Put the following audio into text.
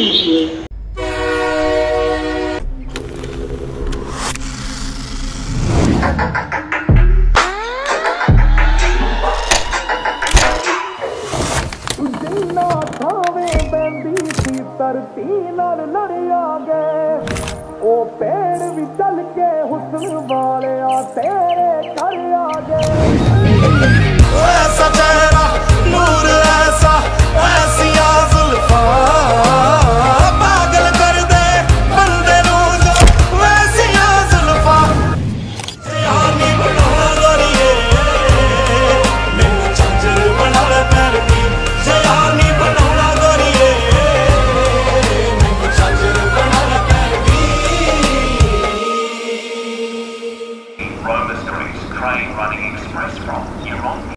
दीजिए। लड़िया गए। ओ पेड़ भी चल के हुसन वाले आते Rome Greece train running express from here.